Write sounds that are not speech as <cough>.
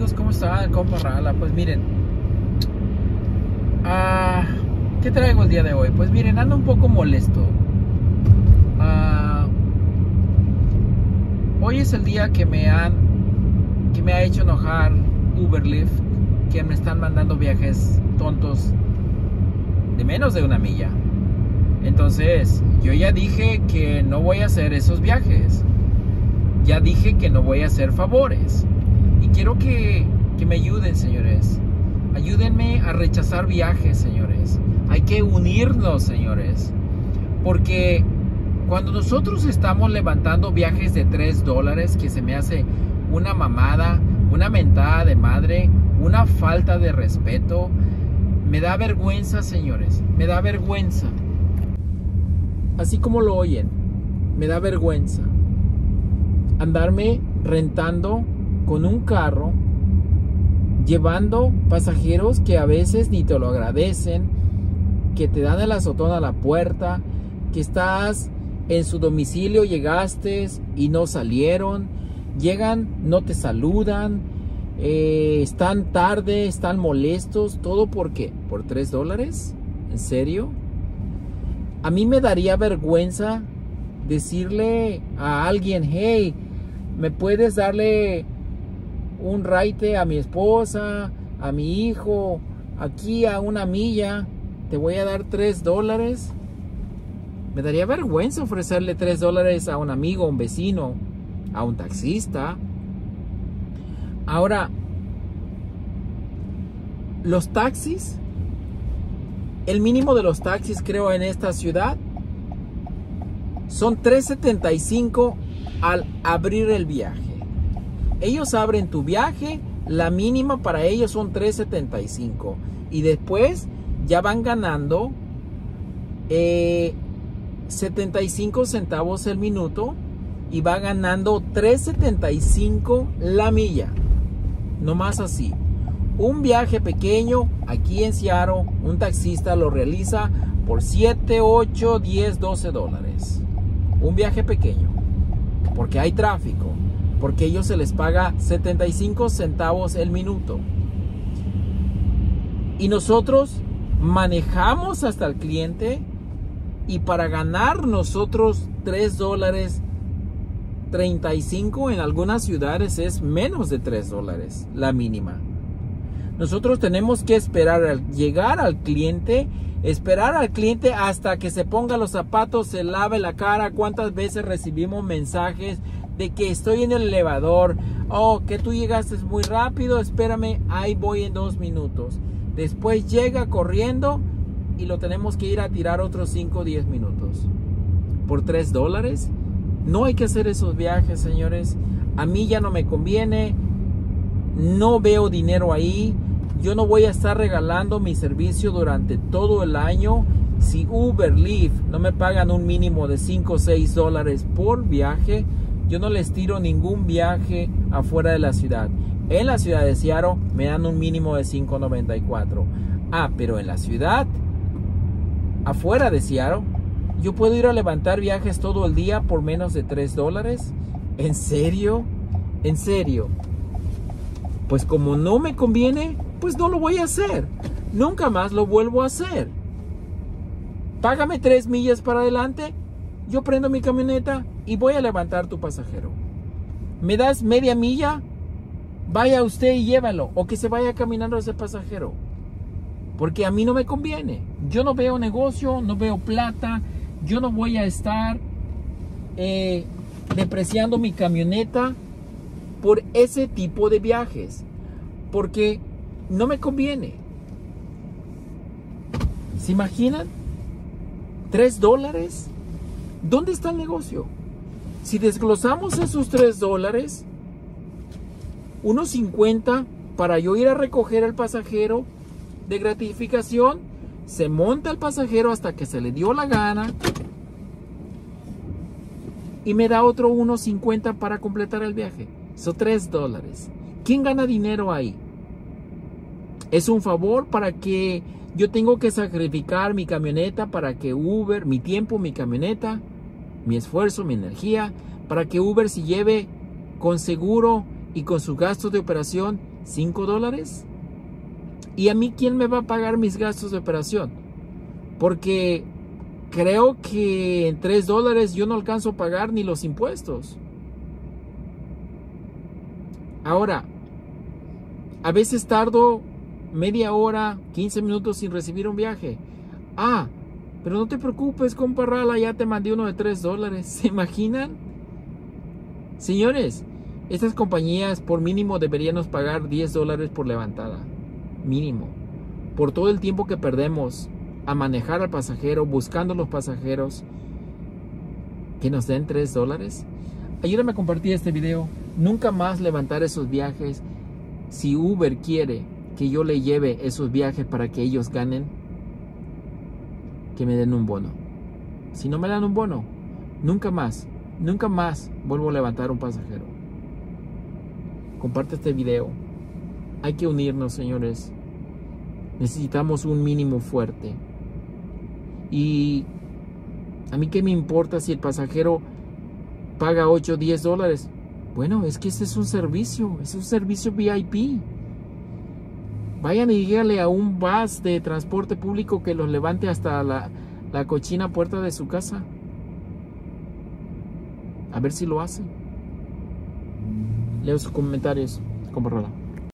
amigos? ¿Cómo están? ¿Cómo Rala? Pues miren, ah, ¿qué traigo el día de hoy? Pues miren, ando un poco molesto. Ah, hoy es el día que me han, que me ha hecho enojar Uberlift, que me están mandando viajes tontos de menos de una milla. Entonces, yo ya dije que no voy a hacer esos viajes. Ya dije que no voy a hacer favores. Y quiero que, que me ayuden, señores. Ayúdenme a rechazar viajes, señores. Hay que unirnos, señores. Porque cuando nosotros estamos levantando viajes de 3 dólares, que se me hace una mamada, una mentada de madre, una falta de respeto, me da vergüenza, señores. Me da vergüenza. Así como lo oyen, me da vergüenza andarme rentando con un carro, llevando pasajeros que a veces ni te lo agradecen, que te dan el azotón a la puerta, que estás en su domicilio, llegaste y no salieron, llegan, no te saludan, eh, están tarde, están molestos, todo por qué? ¿Por tres dólares? ¿En serio? A mí me daría vergüenza decirle a alguien, hey, ¿me puedes darle un raite a mi esposa, a mi hijo, aquí a una milla? Te voy a dar tres dólares. Me daría vergüenza ofrecerle tres dólares a un amigo, a un vecino, a un taxista. Ahora, los taxis, el mínimo de los taxis creo en esta ciudad son 3.75 al abrir el viaje. Ellos abren tu viaje, la mínima para ellos son 3.75 y después ya van ganando 75 eh, centavos el minuto y va ganando 3.75 la milla. No más así. Un viaje pequeño aquí en Seattle, un taxista lo realiza por 7, 8, 10, 12 dólares. Un viaje pequeño. Porque hay tráfico. Porque ellos se les paga 75 centavos el minuto. Y nosotros manejamos hasta el cliente y para ganar nosotros 3 dólares 35 en algunas ciudades es menos de 3 dólares la mínima. Nosotros tenemos que esperar al llegar al cliente, esperar al cliente hasta que se ponga los zapatos, se lave la cara. ¿Cuántas veces recibimos mensajes de que estoy en el elevador? Oh, que tú llegaste muy rápido, espérame, ahí voy en dos minutos. Después llega corriendo y lo tenemos que ir a tirar otros 5 o 10 minutos. ¿Por 3 dólares? No hay que hacer esos viajes, señores. A mí ya no me conviene. No veo dinero ahí. Yo no voy a estar regalando mi servicio durante todo el año. Si Uber, Lyft no me pagan un mínimo de 5 o 6 dólares por viaje, yo no les tiro ningún viaje afuera de la ciudad. En la ciudad de Seattle me dan un mínimo de 5.94. Ah, pero en la ciudad, afuera de Seattle, yo puedo ir a levantar viajes todo el día por menos de 3 dólares. ¿En serio? ¿En serio? Pues como no me conviene, pues no lo voy a hacer. Nunca más lo vuelvo a hacer. Págame tres millas para adelante, yo prendo mi camioneta y voy a levantar tu pasajero. ¿Me das media milla? Vaya usted y llévalo. O que se vaya caminando ese pasajero. Porque a mí no me conviene. Yo no veo negocio, no veo plata. Yo no voy a estar eh, depreciando mi camioneta por ese tipo de viajes. Porque no me conviene. ¿Se imaginan? ¿Tres dólares? ¿Dónde está el negocio? Si desglosamos esos tres dólares, unos 50 para yo ir a recoger al pasajero de gratificación, se monta el pasajero hasta que se le dio la gana y me da otro 1.50 para completar el viaje. Son 3 dólares. ¿Quién gana dinero ahí? Es un favor para que yo tengo que sacrificar mi camioneta para que Uber, mi tiempo, mi camioneta, mi esfuerzo, mi energía, para que Uber se lleve con seguro y con sus gastos de operación 5 dólares. ¿Y a mí quién me va a pagar mis gastos de operación? Porque creo que en 3 dólares yo no alcanzo a pagar ni los impuestos. Ahora, a veces tardo media hora, 15 minutos sin recibir un viaje. Ah, pero no te preocupes, compa Rala, ya te mandé uno de 3 dólares. <laughs> ¿Se imaginan? Señores, estas compañías por mínimo deberíamos pagar 10 dólares por levantada. Mínimo. Por todo el tiempo que perdemos a manejar al pasajero, buscando a los pasajeros, que nos den 3 dólares. Ayúdame a compartir este video. Nunca más levantar esos viajes. Si Uber quiere que yo le lleve esos viajes para que ellos ganen, que me den un bono. Si no me dan un bono, nunca más, nunca más vuelvo a levantar un pasajero. Comparte este video. Hay que unirnos, señores. Necesitamos un mínimo fuerte. Y a mí qué me importa si el pasajero paga 8 o 10 dólares. Bueno, es que ese es un servicio, es un servicio VIP. Vayan y díganle a un bus de transporte público que los levante hasta la, la cochina puerta de su casa. A ver si lo hace. Leo sus comentarios. Compárrala.